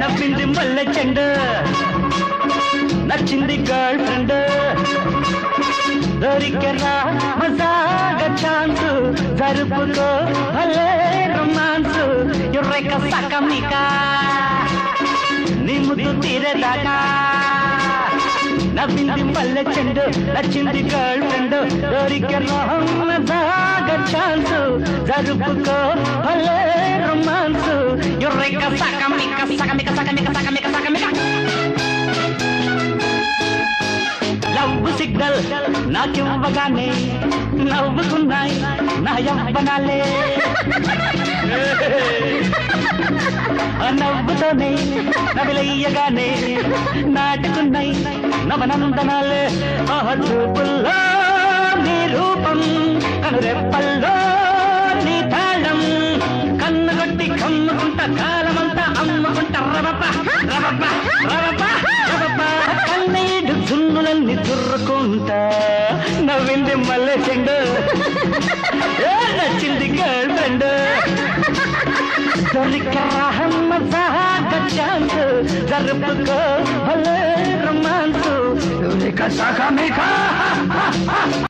నవ్వింది మల్లె చెండ. నచ్చింది గర్ల్ ఫ్రెండ్. దొరికెరా మజాగా ఛాన్స్. జరుపుకో భలే రొమాన్స్. ఎర్రెక సకమిక నీ ముద్దు తీరేదాకా. నవ్వింది పల్లె చెండు. నచ్చింది గర్ల్ ఫ్రెండ్. దొరికెరా జరుపుకో భలే రొమాన్స్ ఎర్రెక సకమిక సకమిక సకమిక సకమిక సకమిక లవ్ సిగ్నల్ నాకివ్వగానే నవ్వుకున్నాయి నా యవ్వనాలే నవ్వుతోనే నవిలయ్యగానే నాటుకున్నాయి నవనందనాలే ఆ చూపుల్లో నీ రూపం కనురెప్పల్లో రెప్పల్లో కన్నీడు జున్నులన్నీ దుర్రుకుంటా నవ్వింది మల్లె చెండు. నచ్చింది గర్ల్ ఫ్రెండ్. దొరికరాహమ్మ ఛాన్స్ జరుపుకో భలే రొమాన్స్. దొరిక సగమిక